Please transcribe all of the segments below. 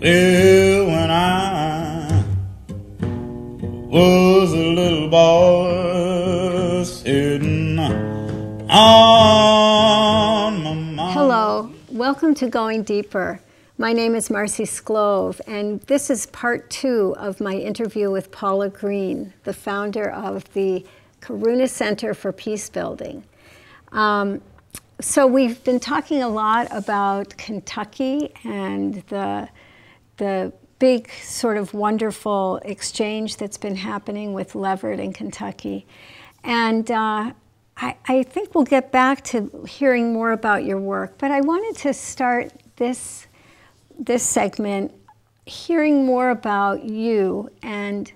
When I was a little boy sitting on my mom. Hello, welcome to Going Deeper. My name is Marcie Sclove, and this is part two of my interview with Paula Green, the founder of the Karuna Center for Peace Building. Um, so we've been talking a lot about Kentucky and the the big sort of wonderful exchange that's been happening with Leverett in Kentucky, and. Uh, I, I think we'll get back to hearing more about your work, but I wanted to start this this segment hearing more about you and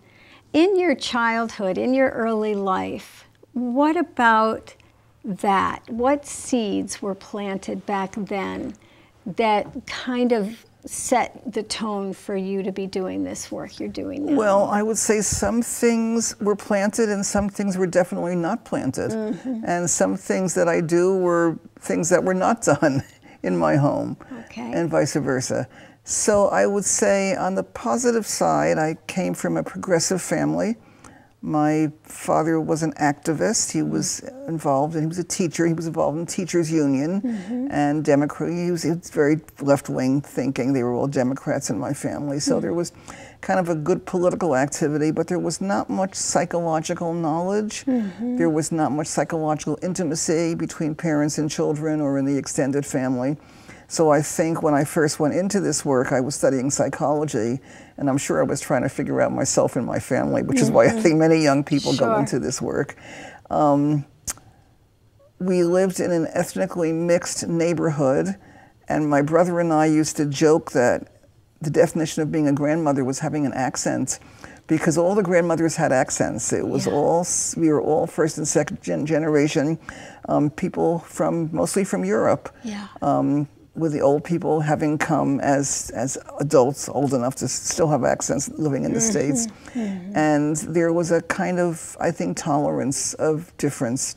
in your childhood, in your early life, what about that? What seeds were planted back then that kind of set the tone for you to be doing this work you're doing now? Well, I would say some things were planted and some things were definitely not planted. Mm-hmm. And some things that I do were things that were not done in my home, okay. and vice versa. So I would say on the positive side, I came from a progressive family. My father was an activist. He was involved, and he was a teacher. He was involved in teachers' union mm-hmm. and Democrat. He was, he was very left-wing thinking. They were all Democrats in my family, so mm-hmm. there was kind of a good political activity, but there was not much psychological knowledge. Mm-hmm. There was not much psychological intimacy between parents and children or in the extended family. So I think when I first went into this work, I was studying psychology, and I'm sure I was trying to figure out myself and my family, which mm-hmm. is why I think many young people sure. go into this work. Um, we lived in an ethnically mixed neighborhood, and my brother and I used to joke that the definition of being a grandmother was having an accent because all the grandmothers had accents. It was yeah. all we were all first and second gen generation um, people from mostly from Europe. Yeah. Um, with the old people having come as as adults, old enough to still have accents, living in the mm-hmm. states, mm-hmm. and there was a kind of I think tolerance of difference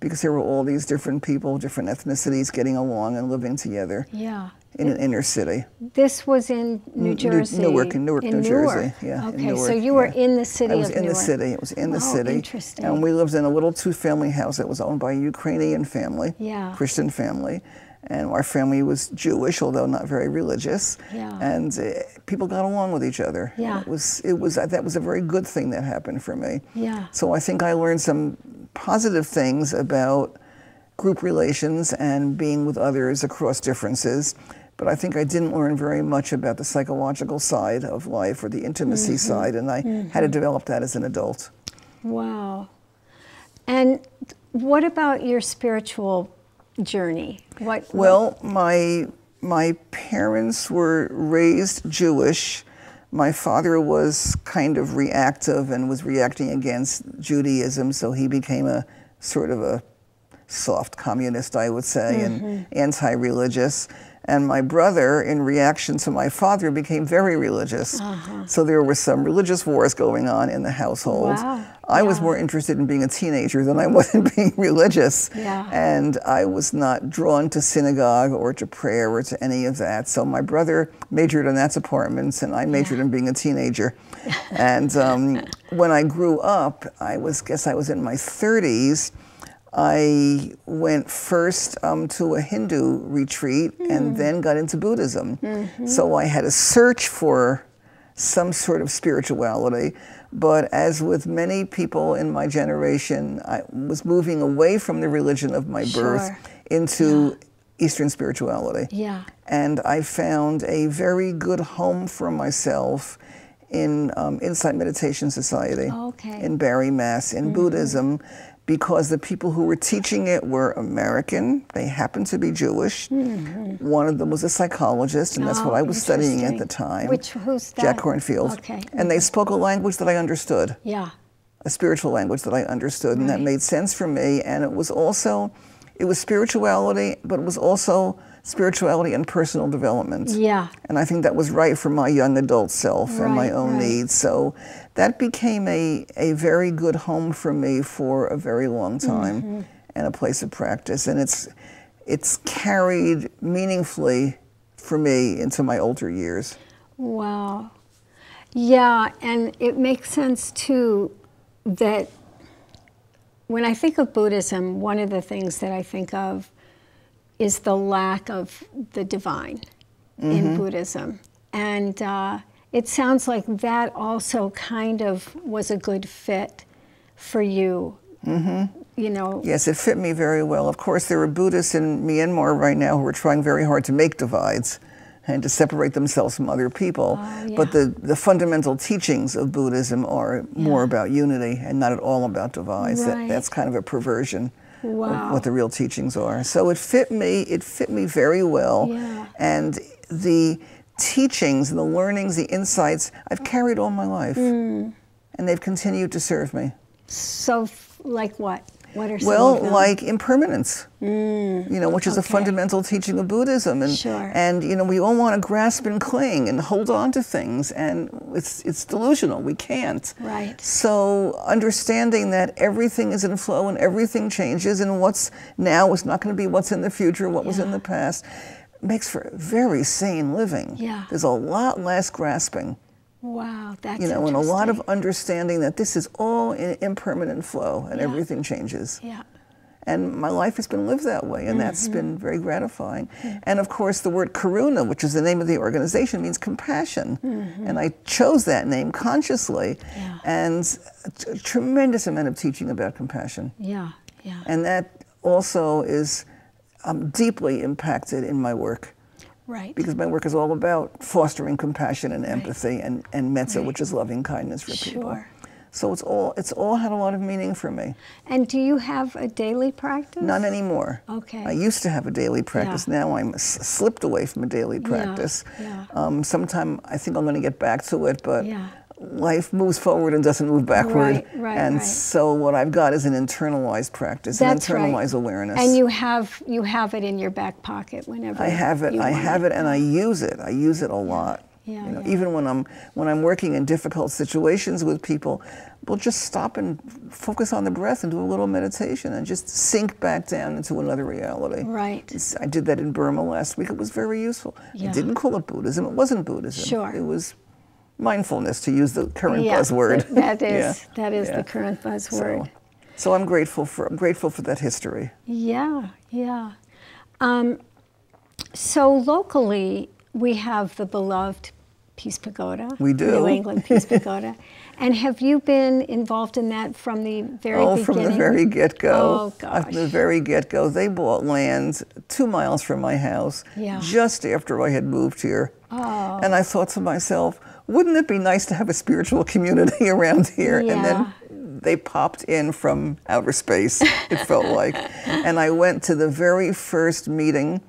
because there were all these different people, different ethnicities getting along and living together. Yeah. In an inner city. This was in New Jersey. New, Newark, in Newark, in New Newark. Jersey. Yeah. Okay, Newark, so you were yeah. in the city I was in Newark. the city. It was in the oh, city. Interesting. And we lived in a little two-family house that was owned by a Ukrainian family, yeah. Christian family and our family was Jewish, although not very religious. Yeah. And uh, people got along with each other. Yeah. It was it was that was a very good thing that happened for me. Yeah. So I think I learned some positive things about group relations and being with others across differences. But I think I didn't learn very much about the psychological side of life or the intimacy mm-hmm. side, and I mm-hmm. had to develop that as an adult. Wow. And what about your spiritual journey? What? Well, my my parents were raised Jewish. My father was kind of reactive and was reacting against Judaism, so he became a sort of a soft communist, I would say, mm-hmm. and anti-religious. And my brother, in reaction to my father, became very religious. Uh-huh. So there were some religious wars going on in the household. Wow. I yeah. was more interested in being a teenager than I was in being religious. Yeah. And I was not drawn to synagogue or to prayer or to any of that. So my brother majored in that departments, and I majored yeah. in being a teenager. and um, when I grew up, I was guess I was in my 30s I went first um, to a Hindu retreat mm. and then got into Buddhism. Mm-hmm. So I had a search for some sort of spirituality. But as with many people in my generation, I was moving away from the religion of my sure. birth into yeah. Eastern spirituality. Yeah. And I found a very good home for myself in um, Insight Meditation Society okay. in Barre, Mass, in mm-hmm. Buddhism because the people who were teaching it were American. They happened to be Jewish. Mm-hmm. One of them was a psychologist, and that's oh, what I was studying at the time. Which who's that? Jack Kornfield. Okay. And they spoke a language that I understood. Yeah. A spiritual language that I understood, right. and that made sense for me. And it was also, it was spirituality, but it was also spirituality and personal development. Yeah. And I think that was right for my young adult self right, and my own right. needs. So that became a, a very good home for me for a very long time mm-hmm. and a place of practice. And it's it's carried meaningfully for me into my older years. Wow. Yeah, and it makes sense too that when I think of Buddhism, one of the things that I think of is the lack of the divine in Buddhism. And uh, it sounds like that also kind of was a good fit for you. Mm-hmm. You know, Yes, it fit me very well. Of course, there are Buddhists in Myanmar right now who are trying very hard to make divides and to separate themselves from other people. Oh, yeah. But the, the fundamental teachings of Buddhism are more about unity and not at all about divides. That, that's kind of a perversion Wow. what the real teachings are. So it fit me. It fit me very well. Yeah. And the teachings and the learnings, the insights, I've carried all my life. Hmm. And they've continued to serve me. so like what? What are some Well, like impermanence, mm, you know, which is a fundamental teaching of Buddhism, and Sure. and you know we all want to grasp and cling and hold on to things, and it's it's delusional. We can't. Right. So understanding that everything is in flow and everything changes, and what's now is not going to be what's in the future, what was in the past, makes for very sane living. Yeah. There's a lot less grasping Wow, that's you know, and a lot of understanding that this is all in impermanent flow and Yeah. everything changes. Yeah. And my life has been lived that way, and that's Mm-hmm. been very gratifying. And of course, the word karuna, which is the name of the organization, means compassion. And I chose that name consciously. Yeah. and a tremendous amount of teaching about compassion. Yeah. Yeah. And that also is um, deeply impacted in my work right. because my work is all about fostering compassion and empathy and, and metta, Right. which is loving kindness for people. Sure. So it's all it's all had a lot of meaning for me. And do you have a daily practice? None anymore. Okay. I used to have a daily practice. Yeah. Now I'm s- slipped away from a daily practice. yeah. Um, sometime I think I'm going to get back to it, but Yeah. Life moves forward and doesn't move backward. Right, right, and right. so what I've got is an internalized practice, That's an right. internalized awareness. And you have you have it in your back pocket whenever I have it. I have it, and I use it. I use it a lot. Yeah, you know, yeah. even when I'm when I'm working in difficult situations with people, we'll just stop and focus on the breath and do a little meditation and just sink back down into another reality. Right. I did that in Burma last week. It was very useful. Yeah. I didn't call it Buddhism. It wasn't Buddhism. Sure. It was mindfulness, to use the current Yeah, buzzword. th- that is Yeah, that is yeah. the current buzzword. So, so I'm grateful for I'm grateful for that history. Yeah, yeah. Um, so locally, we have the beloved Peace Pagoda. We do. New England Peace Pagoda. And have you been involved in that from the very oh, beginning? from the very get go. Oh, gosh. From the very get go. They bought land two miles from my house Yeah. just after I had moved here. Oh. And I thought to myself, wouldn't it be nice to have a spiritual community around here? And then they popped in from outer space, it felt like. And I went to the very first meeting. Mm.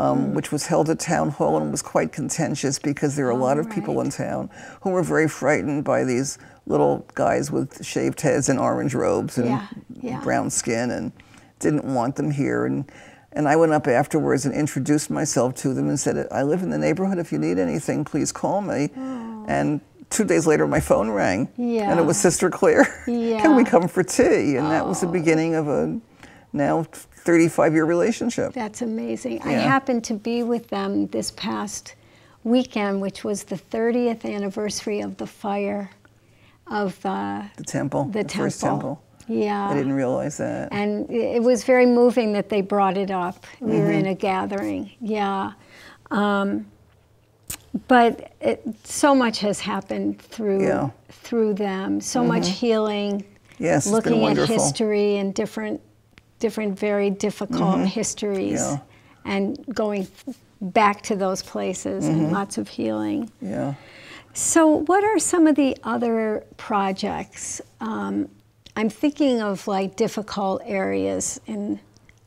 Um, which was held at town hall and was quite contentious because there were a lot of people in town who were very frightened by these little guys with shaved heads and orange robes and Yeah, yeah. brown skin and didn't want them here. And, and I went up afterwards and introduced myself to them and said, I live in the neighborhood. If you need anything, please call me. And two days later, my phone rang. And it was Sister Claire. Can we come for tea? And that was the beginning of a now 35 year relationship. That's amazing. I happened to be with them this past weekend, which was the 30th anniversary of the fire of uh, The temple. the, first temple. Yeah. I didn't realize that. And it was very moving that they brought it up. We were Mm-hmm. in a gathering, yeah. Um, but it, so much has happened through Yeah. Mm-hmm. through them. So much healing. Yes, looking at history and different different very difficult histories, Mm-hmm. Yeah. and going back to those places Mm-hmm. and lots of healing. Yeah. So, what are some of the other projects? Um, I'm thinking of like difficult areas in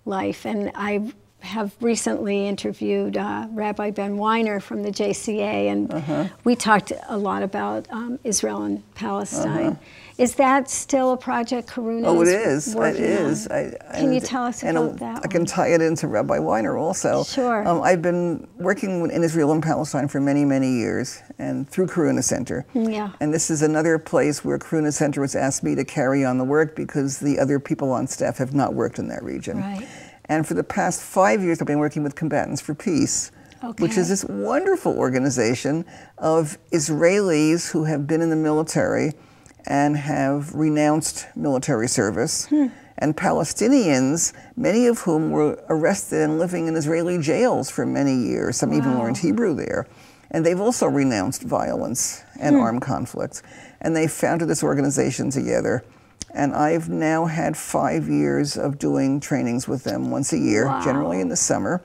life, and I have recently interviewed uh, Rabbi Ben Weiner from the JCA, and Uh-huh. we talked a lot about um, Israel and Palestine. Is that still a project Karuna. Oh, it is. It is. I, Can you tell us about I- that I can tie it into Rabbi Weiner also. Sure. Um, I've been working in Israel and Palestine for many, many years, and through Karuna Center. Yeah. And this is another place where Karuna Center was asked me to carry on the work because the other people on staff have not worked in that region. Right. And for the past five years, I've been working with Combatants for Peace which is this wonderful organization of Israelis who have been in the military and have renounced military service, Hmm. and Palestinians, many of whom were arrested and living in Israeli jails for many years. Some even learned Hebrew there. And they've also renounced violence and Hmm. armed conflict. And they founded this organization together. And I've now had five years of doing trainings with them once a year, Wow. generally in the summer.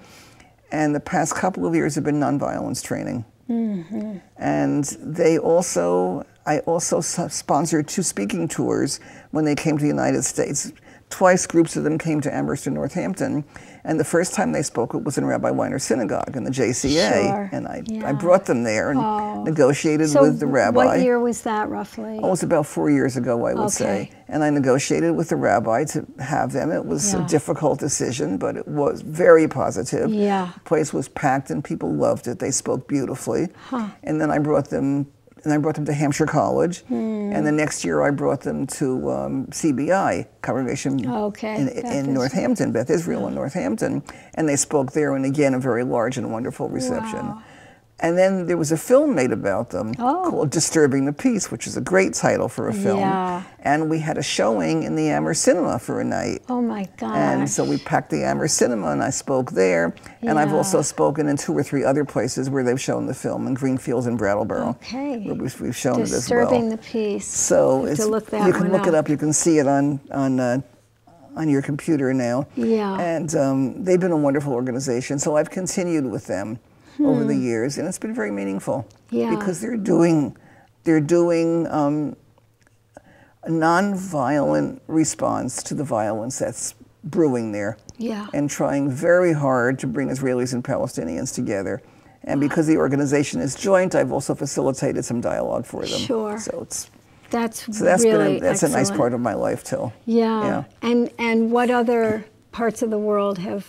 And the past couple of years have been nonviolence training. Mm-hmm. And they also, I also sponsored two speaking tours when they came to the United States. Twice groups of them came to Amherst and Northampton. And the first time they spoke it was in Rabbi Weiner Synagogue in the JCA. Sure. And I, Yeah. I brought them there and Oh. negotiated So with the rabbi. what year was that roughly? Oh, it was about four years ago, I would say. Okay. And I negotiated with the rabbi to have them. It was Yeah. a difficult decision, but it was very positive. Yeah. The place was packed and people loved it. They spoke beautifully. Huh. And then I brought them. And I brought them to Hampshire College, Hmm. and the next year I brought them to um, CBI Congregation Okay, in, in Northampton, Beth Israel in Northampton, and they spoke there, and again a very large and wonderful reception. Wow. And then there was a film made about them Oh. called Disturbing the Peace, which is a great title for a film. Yeah. And we had a showing in the Amherst Cinema for a night. oh my gosh. And so we packed the Amherst Cinema and I spoke there. Yeah. And I've also spoken in two or three other places where they've shown the film in Greenfields and Brattleboro. Okay. Where we've, we've shown Disturbing it as well. Disturbing the peace. so it's, to look that you can look it up. up. You can see it on, on, uh, on your computer now. Yeah. And um, they've been a wonderful organization. So I've continued with them over the years, and it's been very meaningful. Hmm. Yeah. Because they're doing, they're doing um, a nonviolent response to the violence that's brewing there. Yeah. And trying very hard to bring Israelis and Palestinians together. And because the organization is joint, I've also facilitated some dialogue for them. Sure. So it's That's so that's really been a, that's a nice part of my life too. Yeah. Yeah. And and what other parts of the world have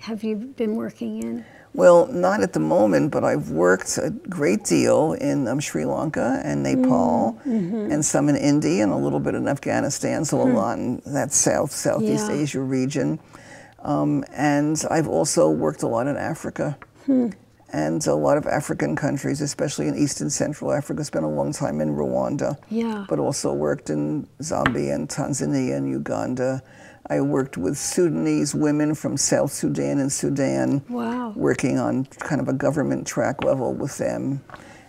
have you been working in? Well, not at the moment, but I've worked a great deal in um, Sri Lanka and Nepal, Mm-hmm. and some in India and a little bit in Afghanistan. So a lot in that South Southeast. Yeah. Asia region. Um, and I've also worked a lot in Africa. Hmm. And a lot of African countries, especially in East and Central Africa. Spent a long time in Rwanda. Yeah. But also worked in Zambia and Tanzania and Uganda. I worked with Sudanese women from South Sudan and Sudan Wow. working on kind of a government track level with them.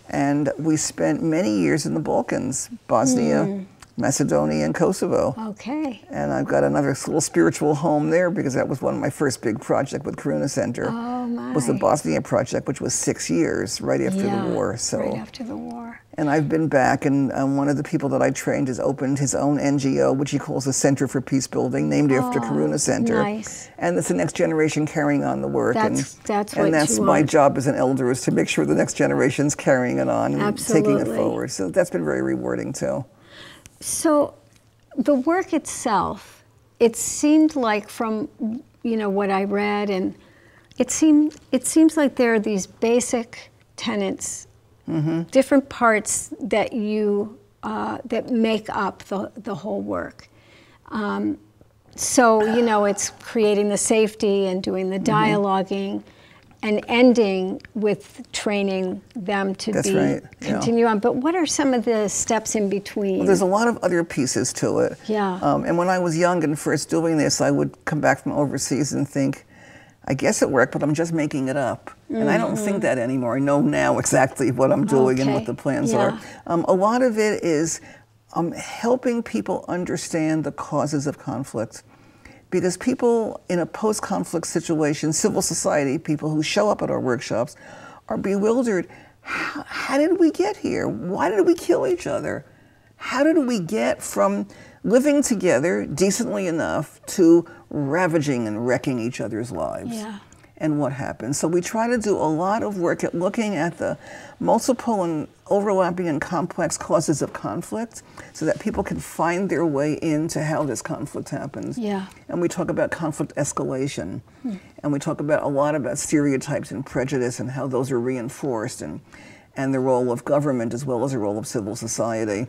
And we spent many years in the Balkans, Bosnia, Hmm. Macedonia, and Kosovo. Okay. And I've got another little spiritual home there because that was one of my first big project with Karuna Center. Oh my. Was the. Bosnia project, which was six years right after yeah. the war. So right after the war. and I've been back, and um, one of the people that I trained has opened his own NGO, which he calls the Center for Peace Building, named after Oh, Karuna Center. nice. And it's the next generation carrying on the work. That's- and that's and that's my want. job as an elder is to make sure the next generation's carrying it on and taking it forward. So that's been very rewarding too. So, the work itself, it seemed like from you know what I read, and it seemed it seems like there are these basic tenets, different parts that you uh, that make up the the whole work. Um, so you know, it's creating the safety and doing the dialoguing. And ending with training them to That's be right, yeah. continue on. But what are some of the steps in between? Well, there's a lot of other pieces to it. Yeah. Um, and when I was young and first doing this, I would come back from overseas and think, I guess it worked, but I'm just making it up. And I don't think that anymore. I know now exactly what I'm doing and Mm-hmm. What the plans Yeah. are. Um, a lot of it is um, helping people understand the causes of conflict. Because people in a post conflict situation, civil society, people who show up at our workshops, are bewildered. How, how did we get here? Why did we kill each other? How did we get from living together decently enough to ravaging and wrecking each other's lives? Yeah. And what happened? So we try to do a lot of work at looking at the multiple and overlapping and complex causes of conflict so that people can find their way into how this conflict happens. Yeah. And we talk about conflict escalation. And we talk about a lot about stereotypes and prejudice and how those are reinforced and, and the role of government as well as the role of civil society.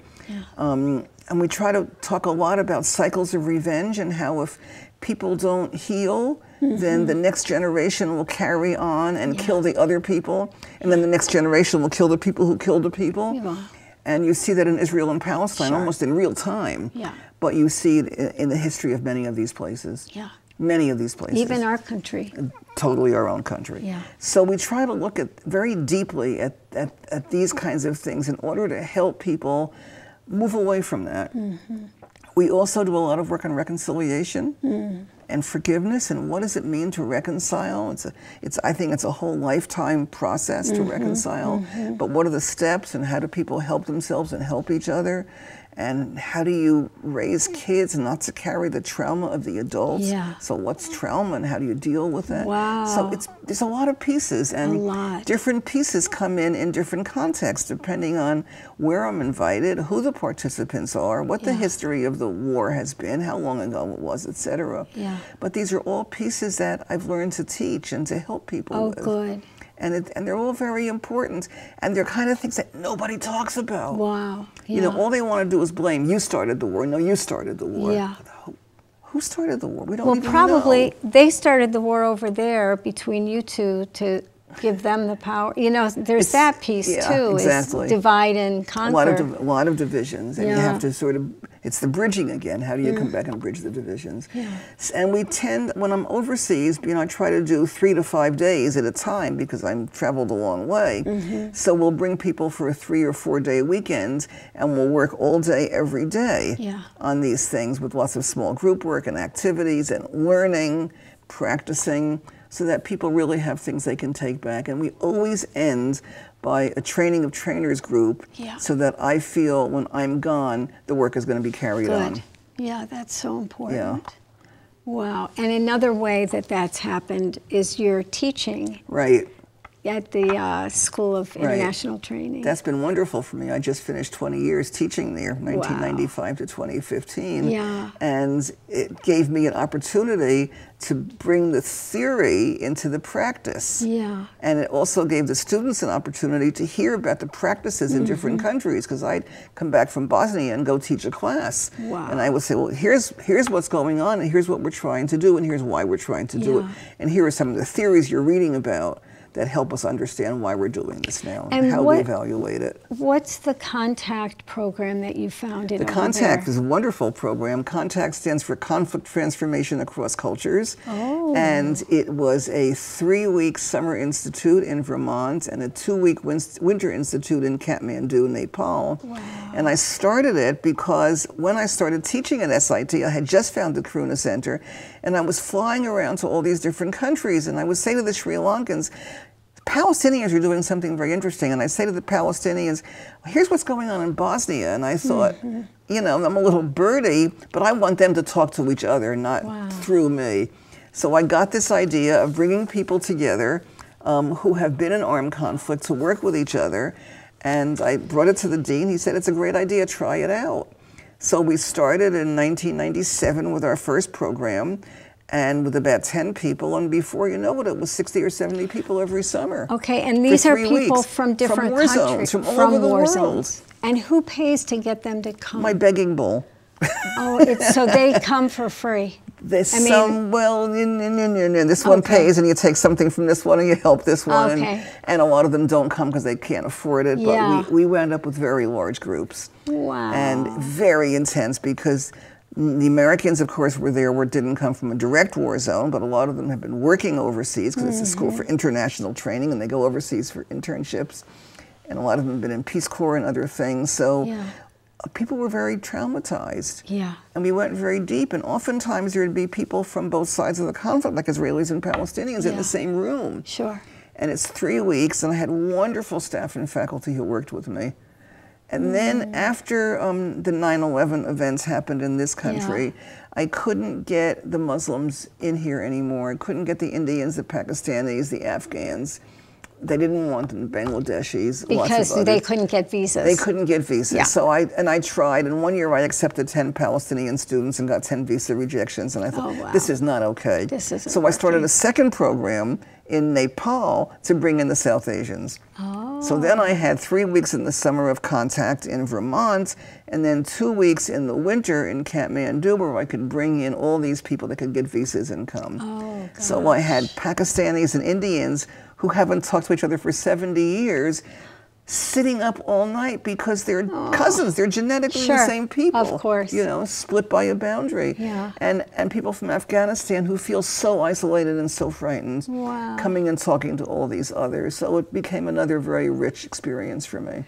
Um, and we try to talk a lot about cycles of revenge and how if people don't heal, then the next generation will carry on and kill the other people, and then the next generation will kill the people who killed the people. Yeah. And you see that in Israel and Palestine Sure. almost in real time. Yeah. But you see it in the history of many of these places. Yeah. Many of these places Even our country. totally our own country. Yeah. So we try to look at very deeply at, at, at these kinds of things in order to help people move away from that. Mm-hmm. We also do a lot of work on reconciliation Mm. And forgiveness and what does it mean to reconcile. It's a, it's I think it's a whole lifetime process to mm-hmm, reconcile. Mm-hmm. But what are the steps and how do people help themselves and help each other? And how do you raise kids not to carry the trauma of the adults? Yeah. So what's trauma and how do you deal with that? Wow. So it's there's a lot of pieces and lot. different pieces come in in different contexts depending on where I'm invited, who the participants are, what the history of the war has been, how long ago it was, etc. Yeah. But these are all pieces that I've learned to teach and to help people Oh, with. good. And it, and they're all very important and they're kind of things that nobody talks about. Wow. You know, all they want to do is blame you started the war. No, you started the war. Yeah. Who, who started the war? We don't Well, probably know. they started the war over there between you two to give them the power. You know, there's It's- that piece yeah, too. is exactly. divide and a conquer. lot of a lot of divisions, and you have to sort of it's the bridging again. How do you come back and bridge the divisions? S- And we tend when I'm overseas, you know, I try to do three to five days at a time because I'm traveled a long way. Mm-hmm. So we'll bring people for a three or four day weekend, and we'll work all day every day Yeah. on these things with lots of small group work and activities and learning, practicing, so that people really have things they can take back. And we always end by a training of trainers group Yeah. so that I feel when I'm gone, the work is going to be carried on. Good. Yeah, that's so important. Yeah. Wow. And another way that that's happened is your teaching Right. At the uh, School of Right. International Training. That's been wonderful for me. I just finished 20 years teaching there, 1995 to 2015. Yeah. And it gave me an opportunity to bring the theory into the practice. Yeah. And it also gave the students an opportunity to hear about the practices in different Mm-hmm. countries because I'd come back from Bosnia and go teach a class. Wow. And I would say, well, here's, here's what's going on, and here's what we're trying to do, and here's why we're trying to do it. And here are some of the theories you're reading about that help us understand why we're doing this now and, And how what- we evaluate it. What's the contact program that you founded? The Contact there? is a wonderful program. Contact stands for Conflict Transformation Across Cultures. Oh. And it was a three week summer institute in Vermont and a two week winter institute in Kathmandu, Nepal. Wow. And I started it because when I started teaching at SIT, I had just found the Karuna Center and I was flying around to all these different countries. And I would say to the Sri Lankans, Palestinians are doing something very interesting. And I say to the Palestinians, here's what's going on in Bosnia. And I thought, you know, I'm a little birdie, but I want them to talk to each other, not Wow. through me. So I got this idea of bringing people together um, who have been in armed conflict to work with each other. And I brought it to the dean. He said, it's a great idea, try it out. So we started in 1997 with our first program and with about 10 people. And before you know it, it was 60 or 70 people every summer. Okay, and these are people weeks. from different war countries, zones, from all over the war world. zones. And who pays to get them to come? My begging bowl. oh, it's, so they come for free. There's I mean- some, well, this one Okay. pays and you take something from this one and you help this one. Okay. And, and a lot of them don't come because they can't afford it. But Yeah. we, we wound up with very large groups. Wow. And very intense because the Americans, of course, were there, were, didn't come from a direct war zone, but a lot of them have been working overseas because it's a school Mm-hmm. for international training and they go overseas for internships. And a lot of them have been in Peace Corps and other things. So Yeah. People were very traumatized. Yeah. And we went very deep, and oftentimes there would be people from both sides of the conflict, like Israelis and Palestinians, in the same room. Sure. And it's three weeks, and I had wonderful staff and faculty who worked with me. And then Mm. after um, the 9 11 events happened in this country, I couldn't get the Muslims in here anymore. I couldn't get the Indians, the Pakistanis, the Afghans. They didn't want them, the Bangladeshis. Because they couldn't get visas. They couldn't get visas. Yeah. So I and I tried and one year I accepted 10 Palestinian students and got 10 visa rejections and I thought Oh, wow. this is not okay. This isn't so I started a second program in Nepal to bring in the South Asians. Oh. So then I had three weeks in the summer of contact in Vermont, and then two weeks in the winter in Kathmandu, where I could bring in all these people that could get visas and come. Oh, so I had Pakistanis and Indians who haven't talked to each other for 70 years sitting up all night because they're cousins. They're genetically Sure, the same people. of course. You know, split by a boundary. Yeah. And and people from Afghanistan who feel so isolated and so frightened Wow. coming and talking to all these others. So it became another very rich experience for me.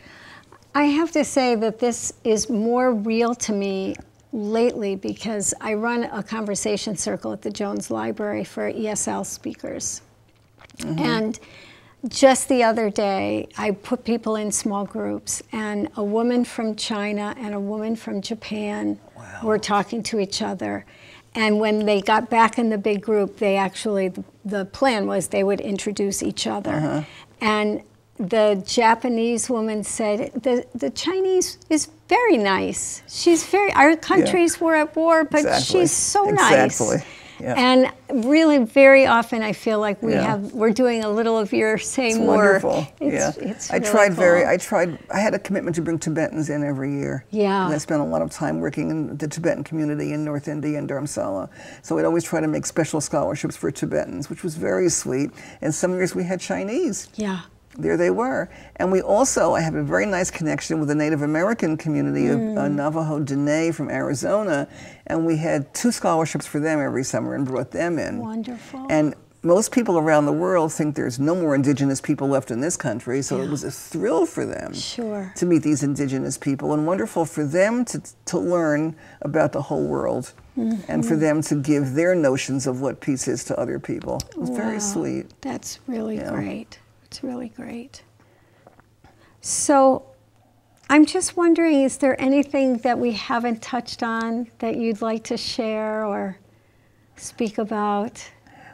I have to say that this is more real to me lately because I run a conversation circle at the Jones Library for ESL speakers. Mm-hmm. And just the other day, I put people in small groups, and a woman from China and a woman from Japan were talking to each other. And when they got back in the big group, they actually, the, the plan was they would introduce each other. Uh-huh. And the Japanese woman said, the, the Chinese is very nice. She's very, our countries were at war, but Exactly. she's so nice. Exactly. Yeah. And really, very often, I feel like we Yeah. have, we're doing a little of your say It's more. wonderful. It's, yeah. it's I really tried very. I tried I had a commitment to bring Tibetans in every year. Yeah. And I spent a lot of time working in the Tibetan community in North India and Dharamsala. So I'd always try to make special scholarships for Tibetans, which was very sweet. And some years we had Chinese. Yeah. There they were. And we also, I have a very nice connection with the Native American community of uh, Mm. Navajo Dene from Arizona. And we had two scholarships for them every summer and brought them in. Wonderful. And most people around the world think there's no more indigenous people left in this country, so it was a thrill for them Sure. to meet these indigenous people and wonderful for them to, to learn about the whole world and Mm-hmm. for them to give their notions of what peace is to other people. It was very sweet. That's really Yeah. great. It's really great. So I'm just wondering is there anything that we haven't touched on that you'd like to share or speak about?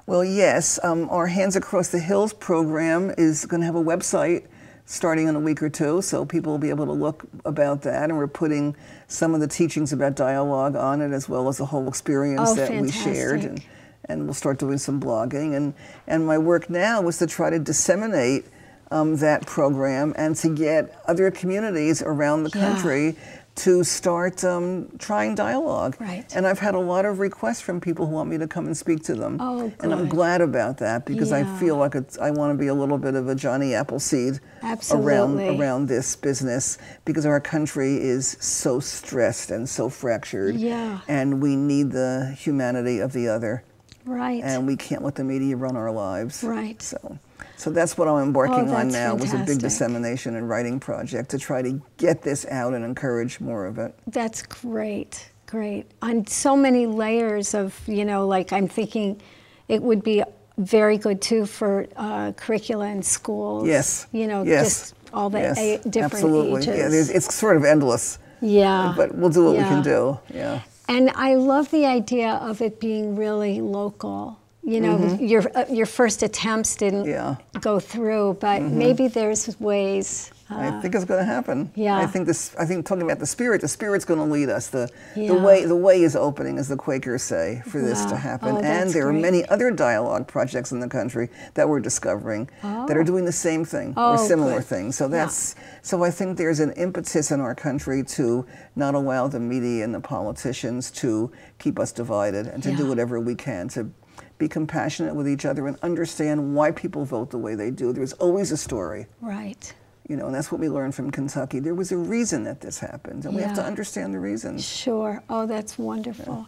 Well, yes, um, our Hands Across the Hills program is going to have a website starting in a week or two, so people will be able to look about that. And we're putting some of the teachings about dialogue on it, as well as the whole experience Oh, that we shared. And, and we'll start doing some blogging. And, and my work now is to try to disseminate um, that program and to get other communities around the Yeah. country to start um, trying dialogue. Right. And I've had a lot of requests from people who want me to come and speak to them. Oh, good. And I'm glad about that because I feel like it's, I want to be a little bit of a Johnny Appleseed Absolutely. around around this business because our country is so stressed and so fractured. Yeah. And we need the humanity of the other, Right. and we can't let the media run our lives. Right. So. So that's what I'm embarking on Oh, that's now was a big dissemination and writing project to try to get this out and encourage more of it. That's great, great. On so many layers of, you know, like I'm thinking it would be very good too for uh, curricula in schools. Yes. You know, yes. just all the yes. a- different Absolutely. ages. Yeah, it's sort of endless. Yeah. But we'll do what we can do. Yeah. And I love the idea of it being really local. You know, your uh, your first attempts didn't. Yeah. Go through, but maybe there's ways. I uh, think it's going to happen. yeah. I think this. I think talking about the spirit, the spirit's going to lead us. The the way the way is opening, as the Quakers say, for this to happen. Oh, and there are many other dialogue projects in the country that we're discovering that are doing the same thing or Oh, similar good. things. So Yeah. that's so. I think there's an impetus in our country to not allow the media and the politicians to keep us divided and to do whatever we can to. Be compassionate with each other and understand why people vote the way they do. There's always a story. right. You know, and that's what we learned from Kentucky. There was a reason that this happened, and we have to understand the reasons. Sure. Oh, that's wonderful.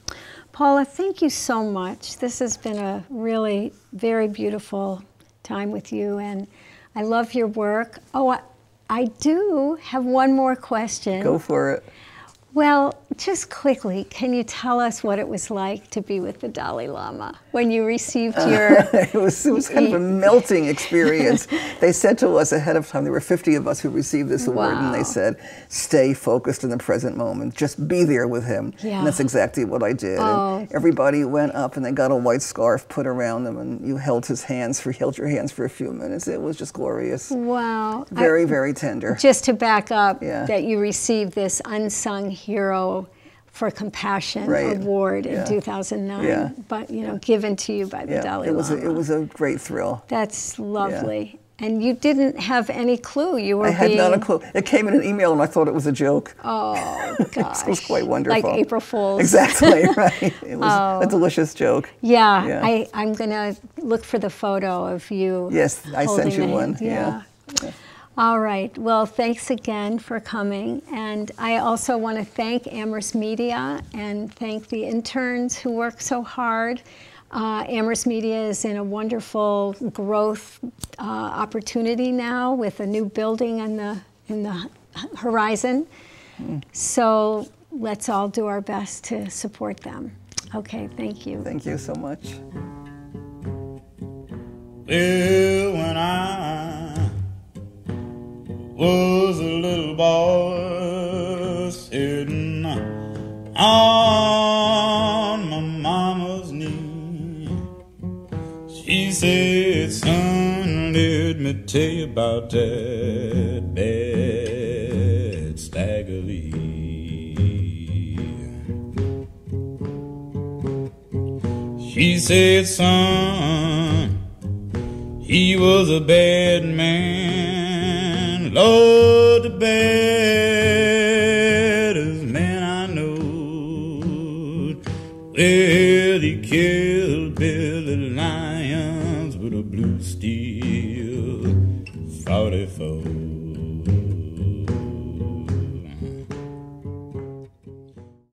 Paula, thank you so much. This has been a really very beautiful time with you, and I love your work. Oh, I, I do have one more question. Go for it. Well, just quickly, can you tell us what it was like to be with the Dalai Lama when you received uh, your? it was it was kind of a melting experience. they said to us ahead of time, there were 50 of us who received this award, and they said, "Stay focused in the present moment. Just be there with him." Yeah. And that's exactly what I did. Oh. And everybody went up, and they got a white scarf put around them, and you held his hands for held your hands for a few minutes. It was just glorious. wow. I- Very, very tender. just to back up, Yeah. that you received this unsung hero for compassion Right. award in Yeah. 2009, Yeah. but you know, given to you by the Yeah, Dalai it was a, Lama. it was a great thrill. That's lovely. And you didn't have any clue you were I had being. not a clue. It came in an email, and I thought it was a joke. Oh gosh, it was quite wonderful. Like April Fools. Exactly right. It was a oh. delicious joke. Yeah, Yeah. I, I'm gonna look for the photo of you. Yes, I sent you one, yeah. All right. Well, thanks again for coming. And I also want to thank Amherst Media and thank the interns who work so hard. Uh, Amherst Media is in a wonderful growth uh, opportunity now with a new building in the in the horizon. So let's all do our best to support them. Okay, thank you. Thank you so much. Well, when I was a little boy sitting on my mama's knee, she said, Son, let me tell you about that bad stagger lee. She said, son, he was a bad man. Lord, the baddest man I know. Well,